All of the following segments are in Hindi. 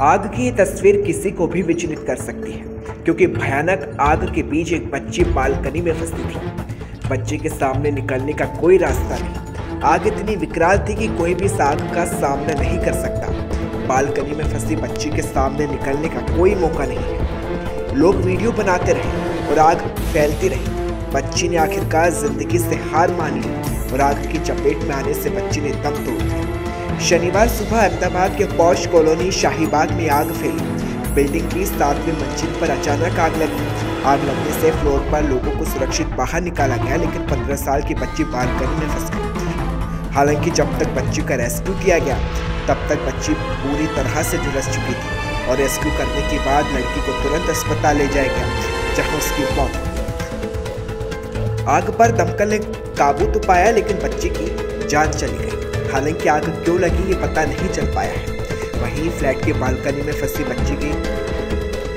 आग की ये तस्वीर किसी को भी विचलित कर सकती है, क्योंकि भयानक आग के बीच एक बच्ची बालकनी में फंसी थी। बच्चे के सामने निकलने का कोई रास्ता नहीं। आग इतनी विकराल थी कि कोई भी इस आग का सामना नहीं कर सकता। बालकनी में फंसी बच्ची के सामने निकलने का कोई मौका नहीं है। लोग वीडियो बनाते रहे और आग फैलती रही। बच्ची ने आखिरकार ज़िंदगी से हार मान ली और आग की चपेट में आने से बच्ची ने दम तोड़ दिया। शनिवार सुबह अहमदाबाद के पौष कॉलोनी शाहीबाग में आग फैली। बिल्डिंग की सातवीं मंजिल पर अचानक आग लगी। आग लगने से फ्लोर पर लोगों को सुरक्षित बाहर निकाला गया, लेकिन 15 साल की बच्ची बालकनी में फंस गई। हालाँकि जब तक बच्ची का रेस्क्यू किया गया, तब तक बच्ची पूरी तरह से झुलस चुकी थी और रेस्क्यू करने के बाद लड़की को तुरंत अस्पताल ले जाया गया, जहाँ उसकी मौत आग पर दमकल ने काबू तो पाया, लेकिन बच्ची की जान चली गई। हालाँकि आग क्यों लगी ये पता नहीं चल पाया है। वहीं फ्लैट की बालकनी में फंसी बच्ची की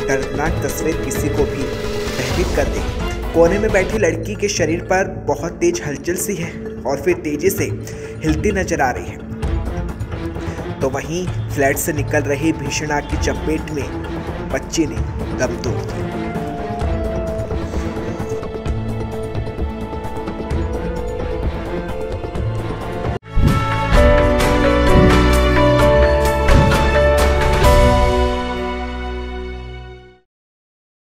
दर्दनाक तस्वीर किसी को भी भयभीत कर दी। कोने में बैठी लड़की के शरीर पर बहुत तेज हलचल सी है और फिर तेज़ी से हिलती नज़र आ रही है। तो वहीं फ्लैट से निकल रही भीषण आग की चपेट में बच्ची ने दम तोड़ दिया।